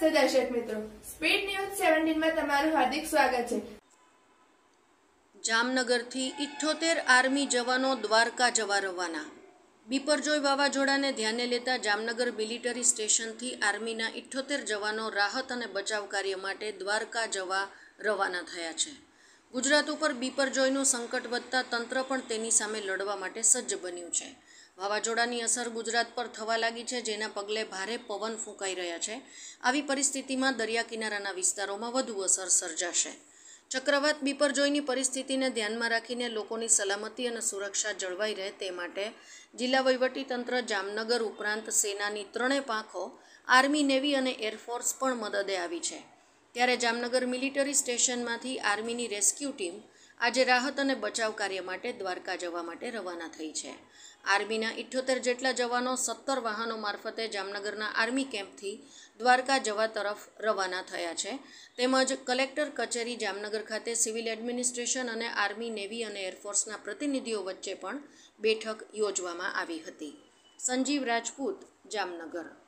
નમસ્તે દર્શક મિત્રો. સ્પીડ ન્યૂઝ સેવન્ટીનમાં તમારું હાર્દિક સ્વાગત છે. જામનગરથી ઇઠ્ઠોતેર આર્મી જવાનો દ્વારકા જવા રવાના. બીપરજોય વાવાઝોડાને ધ્યાને લેતા જામનગર મિલિટરી સ્ટેશનથી આર્મીના ઇઠ્ઠોતેર જવાનો રાહત અને બચાવ કાર્ય માટે દ્વારકા જવા રવાના થયા છે. ગુજરાત ઉપર બીપરજોયનું સંકટ વધતા તંત્ર પણ તેની સામે લડવા માટે સજ્જ બન્યું છે. વાવાઝોડાની અસર ગુજરાત પર થવા લાગી છે, જેના પગલે ભારે પવન ફૂંકાઈ રહ્યા છે. આવી પરિસ્થિતિમાં દરિયા કિનારાના વિસ્તારોમાં વધુ અસર સર્જાશે. ચક્રવાત બીપરજોયની પરિસ્થિતિને ધ્યાનમાં રાખીને લોકોની સલામતી અને સુરક્ષા જળવાઈ રહે તે માટે જિલ્લા વહીવટીતંત્ર, જામનગર ઉપરાંત સેનાની ત્રણેય પાંખો, આર્મી, નેવી અને એરફોર્સ પણ મદદે આવી છે. ત્યારે જામનગર મિલિટરી સ્ટેશનમાંથી આર્મીની રેસ્ક્યુ ટીમ આજે રાહત અને બચાવ કાર્ય માટે દ્વારકા જવા માટે રવાના થઈ છે. આર્મીના ઇઠ્યોતેર જેટલા જવાનો સત્તર વાહનો મારફતે જામનગરના આર્મી કેમ્પથી દ્વારકા જવા તરફ રવાના થયા છે. તેમજ કલેક્ટર કચેરી જામનગર ખાતે સિવિલ એડમિનિસ્ટ્રેશન અને આર્મી, નેવી અને એરફોર્સના પ્રતિનિધિઓ વચ્ચે પણ બેઠક યોજવામાં આવી હતી. સંજીવ રાજપૂત, જામનગર.